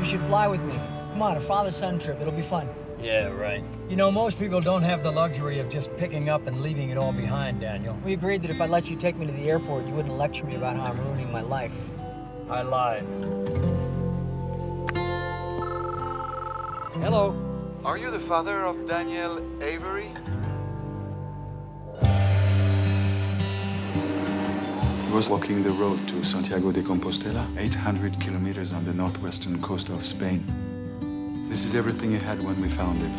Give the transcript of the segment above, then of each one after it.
You should fly with me. Come on, a father-son trip. It'll be fun. Yeah, right. You know, most people don't have the luxury of just picking up and leaving it all behind, Daniel. We agreed that if I let you take me to the airport, you wouldn't lecture me about how I'm ruining my life. I lied. Hello. Are you the father of Daniel Avery? Was walking the road to Santiago de Compostela, 800 kilometers on the northwestern coast of Spain. This is everything he had when we found him.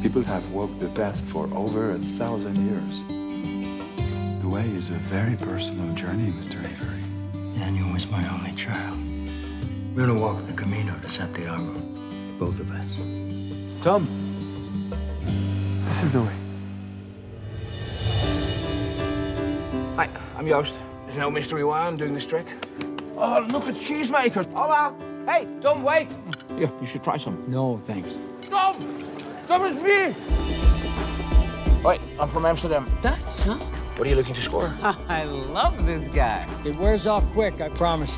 People have walked the path for over a thousand years. The way is a very personal journey, Mr. Avery. Daniel was my only child. We're gonna walk the Camino to Santiago. Both of us. Tom, this is the way. Hi, I'm Joost. There's no mystery why I'm doing this trick. Oh, look at cheesemakers. Hola. Hey, Tom, wait. Yeah, you should try some. No, thanks. Tom! Tom, it's me! Wait, I'm from Amsterdam. Dutch, huh? What are you looking to score? I love this guy. It wears off quick, I promise.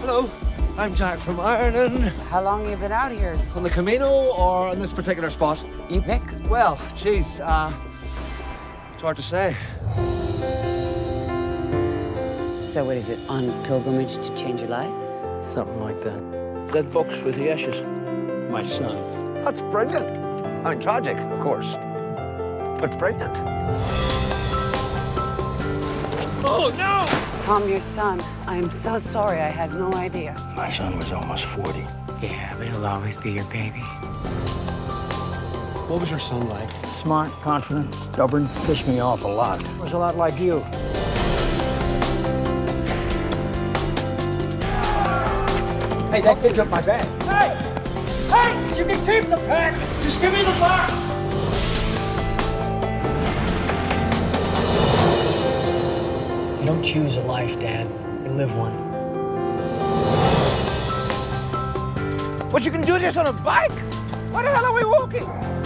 Hello, I'm Jack from Ireland. How long have you been out here? On the Camino or on this particular spot? You pick. Well, geez, uh, it's hard to say. So what is it, on pilgrimage to change your life? Something like that. That box with the ashes. My son. That's brilliant. I mean, tragic, of course, but brilliant. Oh, no! Tom, your son. I am so sorry. I had no idea. My son was almost 40. Yeah, but he'll always be your baby. What was your son like? Smart, confident, stubborn, pissed me off a lot. Was a lot like you. Hey, that kid took my bag. Hey! Hey! You can keep the pack! Just give me the box! You don't choose a life, Dad. You live one. What, you can do this on a bike? Why the hell are we walking?